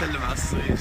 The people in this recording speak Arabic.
سلم على الصيد